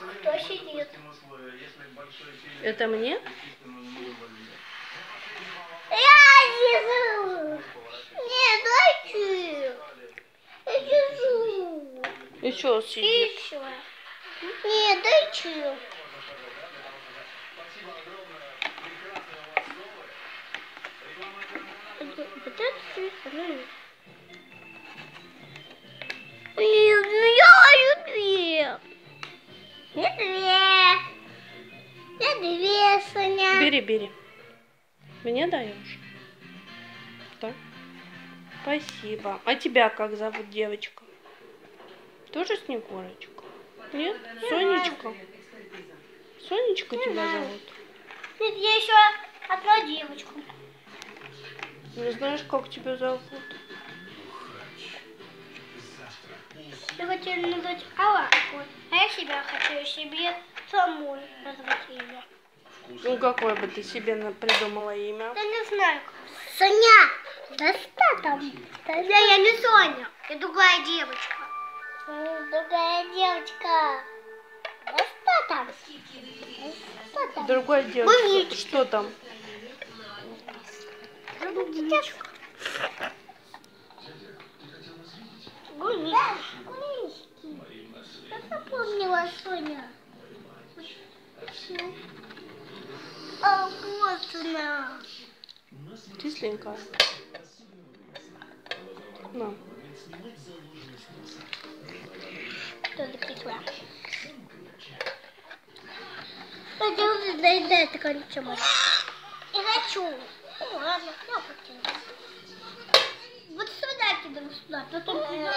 Кто сидит? Это мне? Я сижу. Не, дайте. Я сижу. Еще сидит. Еще. Не, дайте. Вот это ты. Я две, Соня. Бери, бери. Мне даешь? Да. Спасибо. А тебя как зовут, девочка? Тоже Снегурочка? Нет? Сонечка? Сонечка тебя знаю. зовут? Нет, я еще одну девочку. Не знаешь, как тебя зовут? Я хотела назвать Алаку, а я себя хочу себе самой назвать. Ну, какое бы ты себе придумала имя? Да не знаю. Соня, да что там? Да я не Соня, я другая девочка. Другая девочка. Да что там? Да что там? Другая девочка. Гумички. Что там? Гумичка. Гумички. Я запомнила Соня. А вот она. Кисленькая. На. Что за прикла? Пойдем, это колечко мое. Не хочу. Ну, ладно, я покину. Вот сюда кидаю, сюда, потом туда.